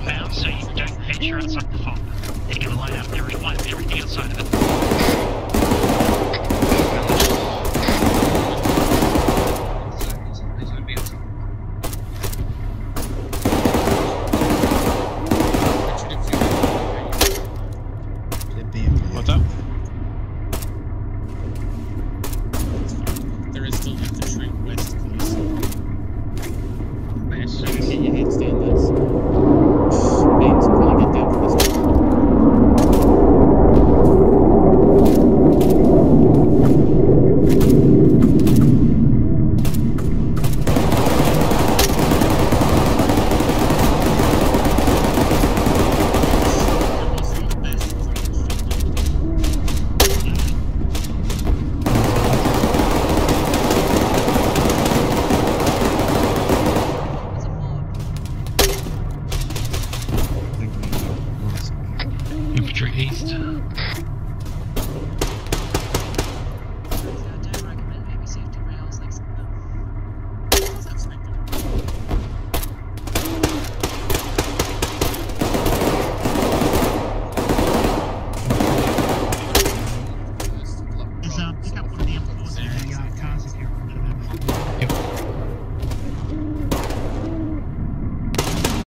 inbound, so you don't gonna up every everything outside of it. There is still infantry west, please. I assume Future East.